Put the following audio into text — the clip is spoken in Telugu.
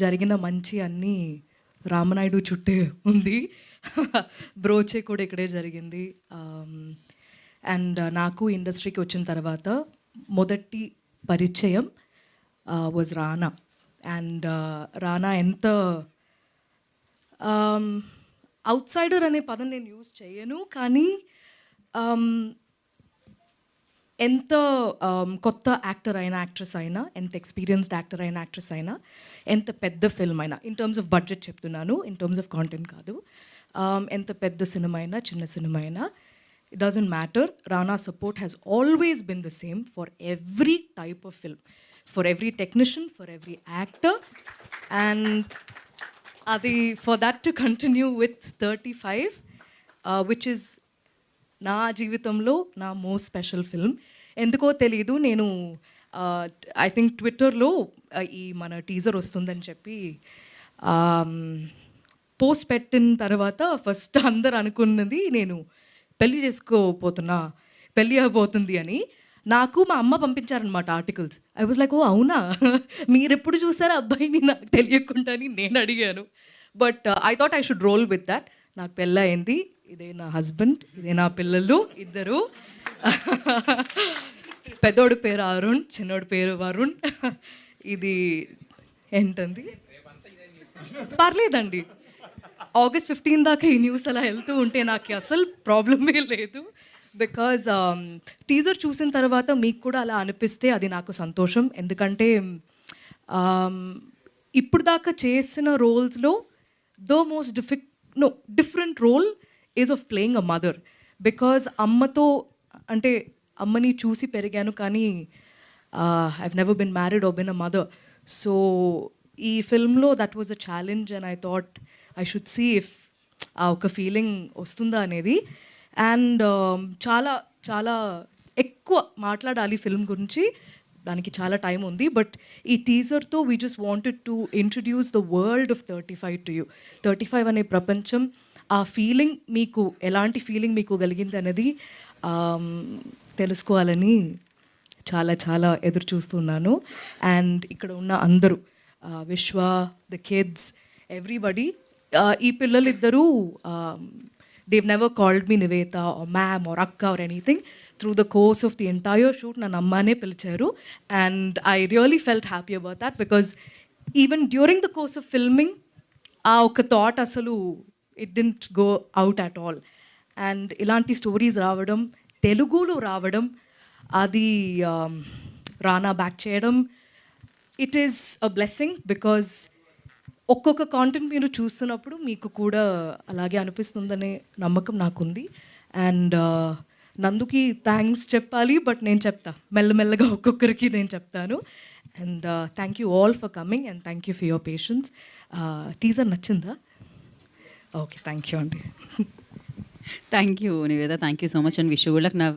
జరిగిన మంచి అన్నీ రామనాయుడు చుట్టే ఉంది. బ్రోచే కూడా ఇక్కడే జరిగింది. అండ్ నాకు ఇండస్ట్రీకి వచ్చిన తర్వాత మొదటి పరిచయం వాజ్ రానా అండ్ రానా ఎంత అవుట్ సైడర్ అనే పదం నేను యూజ్ చేయను కానీ ఎంత um, కొత్త యాక్టర్ అయినా యాక్ట్రెస్ అయినా ఎంత ఎక్స్పీరియన్స్డ్ యాక్టర్ అయినా యాక్ట్రెస్ అయినా ఎంత పెద్ద ఫిల్మ్ అయినా ఇన్ టర్మ్స్ ఆఫ్ బడ్జెట్ చెప్తున్నాను ఇన్ టర్మ్స్ ఆఫ్ కాంటెంట్ కాదు um, ఎంత పెద్ద సినిమా అయినా చిన్న సినిమా అయినా it doesn't matter Rana support has always been the same for every type of film for every technician for every actor and అది for that to continue with thirty five which is నా జీవితంలో నా మోస్ట్ స్పెషల్ ఫిల్మ్. ఎందుకో తెలీదు నేను ఐ థింక్ ట్విట్టర్లో ఈ మన టీజర్ వస్తుందని చెప్పి పోస్ట్ పెట్టిన తర్వాత ఫస్ట్ అందరు అనుకున్నది నేను పెళ్ళి చేసుకోపోతున్నా పెళ్ళి అయిపోతుంది అని. నాకు మా అమ్మ పంపించారనమాట articles. I was like oh అవునా? మీరు ఎప్పుడు చూసారా అబ్బాయిని? నాకు తెలియకుండా అని నేను అడిగాను. But I thought I should roll with that. నాకు పెళ్ళి అయింది ఇదే నా హస్బెండ్ ఇదే నా పిల్లలు ఇద్దరు. పెద్దోడు పేరు అరుణ్ చిన్నోడి పేరు వరుణ్. ఇది ఏంటండి? పర్లేదండి. ఆగస్ట్ ఫిఫ్టీన్ దాకా ఈ న్యూస్ అలా వెళ్తూ ఉంటే నాకు అసలు ప్రాబ్లమే లేదు. బికాజ్ టీజర్ చూసిన తర్వాత మీకు కూడా అలా అనిపిస్తే అది నాకు సంతోషం. ఎందుకంటే ఇప్పుడు దాకా చేసిన రోల్స్లో the most డిఫిక్ no different role is of playing a mother because అమ్మతో అంటే అమ్మని చూసి పెరిగాను కానీ I've never been married or been a mother so ఈ ఫిల్మ్లో that was a challenge and I thought I should see if ఆ ఒక ఫీలింగ్ వస్తుందా అనేది. అండ్ um, చాలా చాలా ఎక్కువ మాట్లాడాలి ఫిల్మ్ గురించి. దానికి చాలా టైం ఉంది. బట్ ఈ టీజర్తో we just wanted to introduce the world of thirty five to you thirty five అనే ప్రపంచం ఆ ఫీలింగ్ మీకు ఎలాంటి ఫీలింగ్ మీకు కలిగింది అనేది తెలుసుకోవాలని చాలా చాలా ఎదురు చూస్తున్నాను. అండ్ ఇక్కడ ఉన్న అందరూ విశ్వ ద కిడ్స్ ఎవ్రీబడి ఈ పిల్లలు ఇద్దరూ they've never called me Nivetha or ma'am or akka or anything through the course of the entire shoot నన్ను అమ్మానే పిలిచారు. And I really felt happy about that because even during the course of filming ఆ ఒక థాట్ అసలు it didn't go out at all and ఇలాంటి స్టోరీస్ రావడం తెలుగులో రావడం అది um, రానా బ్యాక్ చేయడం it is a blessing because ఒక్కొక్క కాంటెంట్ మీరు చూస్తున్నప్పుడు మీకు కూడా అలాగే అనిపిస్తుందనే నమ్మకం నాకుంది. అండ్ uh, నందుకి థ్యాంక్స్ చెప్పాలి బట్ నేను చెప్తా. మెల్లమెల్లగా ఒక్కొక్కరికి నేను చెప్తాను. And thank you all for coming and thank you for your patience teaser నచ్చిందా? ఓకే థ్యాంక్ యూ అండి thank you Niveda thank you so much and wish good luck నా